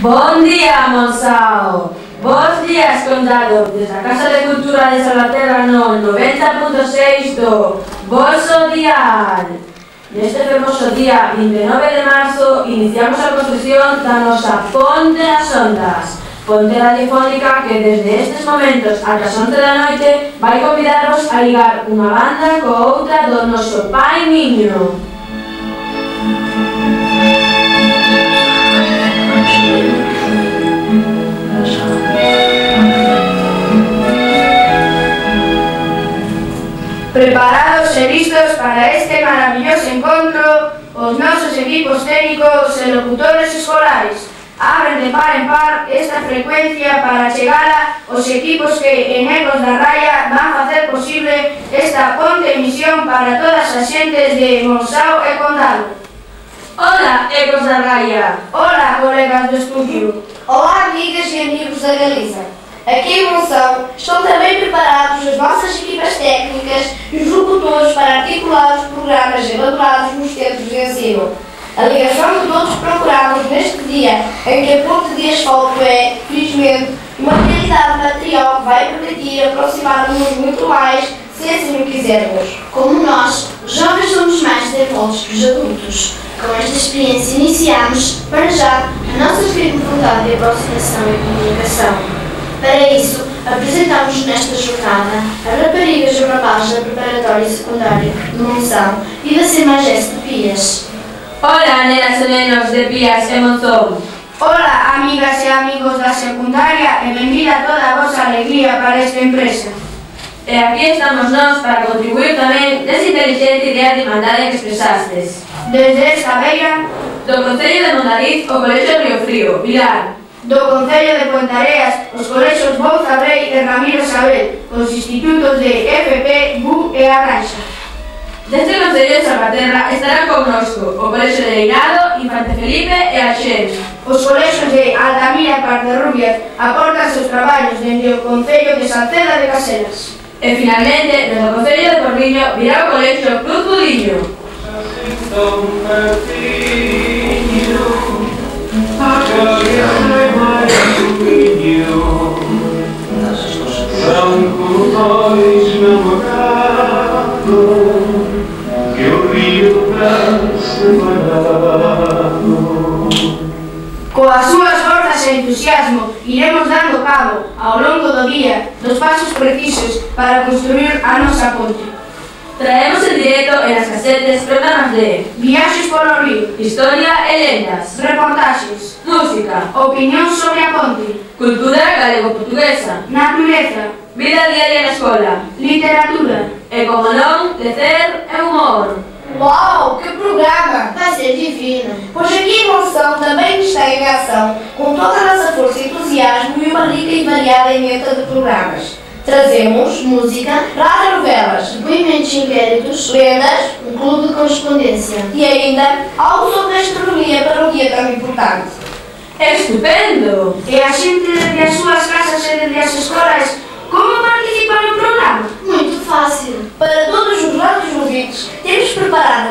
Bon día, Monsao. Bons días, condado. Desde a Casa de Cultura de Salaterra no 90.6 do Bolso Dial. Neste fermoso día 29 de marzo iniciamos a construcción da nosa Ponte das Ondas. Ponte radiofónica que desde estes momentos ata as 11 da noite vai convidarvos a ligar unha banda co outra do noso pai niño. e listos para este maravilloso encontro os nosos equipos técnicos e locutores escolares. Abren de par en par esta frecuencia para chegar aos equipos que en Ecos da Raya van facer posible esta ponte emisión para todas as xentes de Monsao e Condado. Ola, Ecos da Raya! Ola, colegas do estudio! Ola, amigas e amigos da Galiza! Aqui em Monção estão também preparados as nossas equipas técnicas e os locutores para articular os programas elaborados nos centros de ensino. A ligação que todos procuramos neste dia em que a ponte de asfalto é, felizmente, uma realidade material que vai permitir aproximar-nos muito mais se assim o quisermos. Como nós, os jovens somos mais desenvoltos que os adultos. Com esta experiência iniciamos, para já, a nossa firme vontade de aproximação e comunicação. Para isso, apresentamos nesta jornada a raparigas e rapazes da preparatória secundária de Monção e da Cimagés de Pias. Hola, nenas e nenos de Pias e Monzón. Hola, amigas e amigos da secundaria e benvida toda a vosa alegría para esta empresa. E aquí estamos nós para contribuir tamén desa inteligente idea de mandade que expresastes. Desde esta beira do Concello de Mondariz, o Colegio Río Frío, Vilar, do Concello de Pontareas, os colexios Bouza Brei e Ramiro Sabel, os institutos de FP, BU e Arranxa. Desde o Concello de Salvaterra estarán connosco o Colexio de Leirado, Infante Felipe e Axén. Os colexios de Altamira e Parterrubias aportan seus traballos dende o Concello de Salceda de Caselas. E finalmente, desde o Concello de Porriño virá o Colexio Cruz Budiño. entusiasmo iremos dando cabo ao longo do día dos pasos precisos para construir a nosa ponte. Traemos en directo en as casetes programas de Viaxes polo río Historia e lendas Reportaxes Música Opinión sobre a ponte Cultura galego-portuguesa Natureza Vida diaria na escola Literatura E como non, lecer e humor Uau, que programa! Vai ser divino. Pois aqui em Monção também está em ação, com toda a nossa força e entusiasmo e uma rica e variada emenda de programas. Trazemos música, radionovelas, Depoimentos e inquéritos, lendas um clube de correspondência. e ainda algo sobre astronomia para um dia tão importante. Estupendo! e a xente desde as súas casas e as escolas, como participa no programa? Muito fácil. Para todos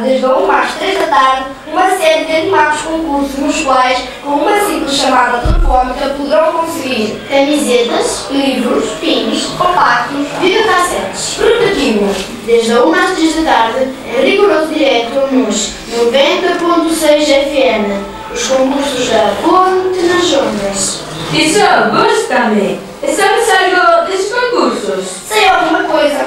desde 1 às 3 da tarde uma série de animados concursos nos quais, com uma simples chamada telefónica, poderão conseguir Camisetas, livros, pins, compactos, videocassetes. Repetimos, Desde a 1 às 3 da tarde, em rigoroso direto nos 90.6 FM. Os concursos da Ponte nas Ondas. Iso, gusta-me! E sabes algo desses concursos? sei alguma coisa,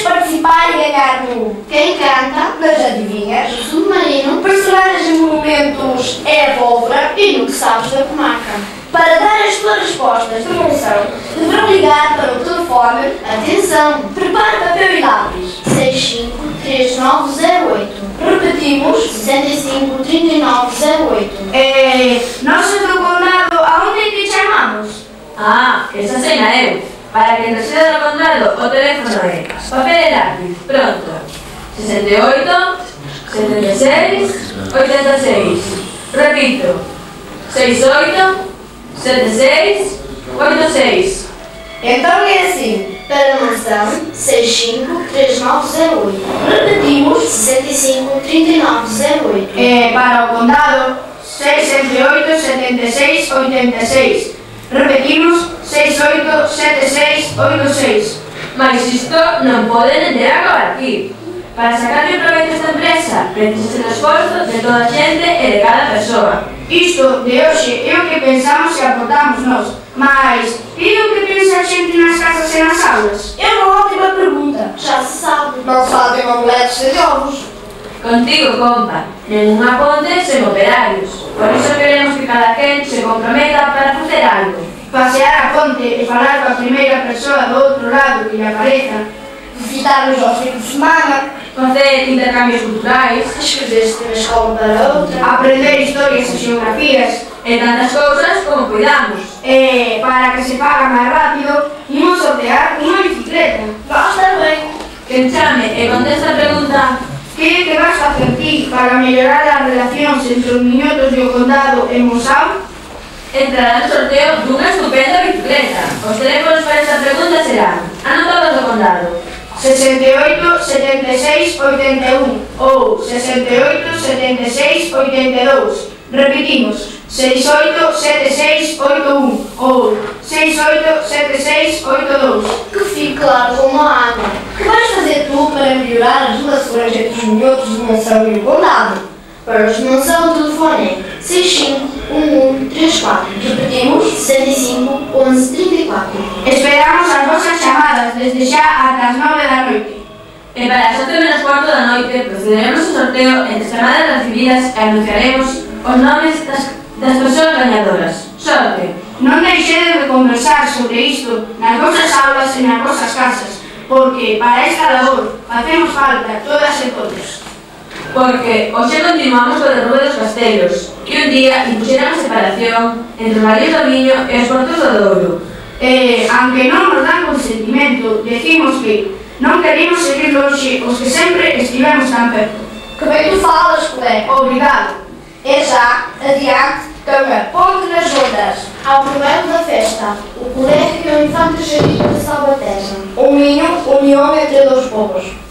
participar e ganhar no Quem canta, das adivinhas, o submarino personagens em monumentos é a pólvora e no que sabes da comarca. Para dar as tuas respostas de monção, deverão ligar para o telefone. Atenção! Prepare papel e lápis. 653908 Repetimos. 65 3908 Eh, nós do condado, aonde te chamamos? Ah, esa cena eu. Para que resida no condado, o teléfono é papel e lápiz. Pronto. 68, 76, 86. Repito. 68, 76, 86. Então é assim. Para Monção 65 3908 Repetimos. 65 3908 Eh, para o condado, 678 76 86. Repetimos 687686. Mais isto non pode deter acabar aquí. Para sacarle de proveito esta empresa, precisa o esforzo de toda a xente e de cada persoa. Isto de hoxe é o que pensamos e aportamos nós. Mas, e o que pensa a xente nas casas e nas aulas? É unha ótima pergunta. Já se sabe. Non sabem omeletes de ovos. Contigo, compa. Nenhunha ponte sen operarios se comprometa para facer algo. Pasear a ponte e falar coa primeira persoa do outro lado que lle apareza. Visitar os oficios mamas. Facer intercambios culturais. Axudes de escola para outra. Aprender historias e geografías. E tantas cousas como cuidamos. E para que se paga máis rápido, imos sortear unha bicicleta. Vamos tamén. Quen chame e contesta a pregunta Que que vas facer ti para mellorar as relacións entre os miñotos e o condado en Mosao? entrará en el sorteo de una estupenda bicicleta. Os teléfonos para esta pregunta serán, anotados o contados. 68 76 81 ou 68 76 82. Repetimos, 68 76 81 ou 68 76 82. Que fica claro como água. O que vais fazer tu para melhorar as relações entre os minhotos de mansão e o condado? Para os de mansão, telefone é 65 34. Repetimos 75 11 34. Esperamos as vosas chamadas desde xa ata as 9 da noite. E para as 8 menos cuarto da noite procederemos o sorteo entre chamadas recibidas e anunciaremos os nomes das, das persoas gañadoras. Sorte! Non deixede de conversar sobre isto nas vosas aulas e nas vosas casas, porque para esta labor facemos falta todas e todos porque hoxe continuamos co derrube dos castelos, que un día impuxeran a separación entre os barrios do Miño e os portos do Douro. E, aunque non nos dan consentimento, decimos que non queremos seguir hoxe os que sempre estivemos tan perto. Que ben tu falas, Clé, obrigado. E já, adiante, cama, ponte nas ondas. Ao primeiro da festa, o colégio e o infante xerife de Salvaterra. O Minho, união entre dois povos.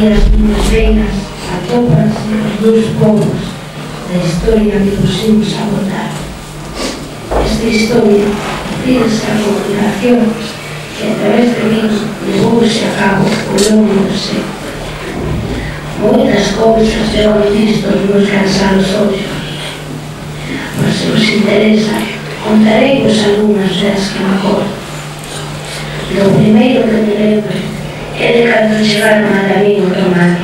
guerras indefreiras atópanse os dous povos da historia que pusimos a votar. Esta historia pídese a comunicacións que a través de mí levouse a cabo o longo do século. Moitas cousas eu visto nos cansados ollos, mas se os interesa, contarei vos algunhas das que me acordo. Lo primeiro que me lembro إنك تجعل ما تميل إلى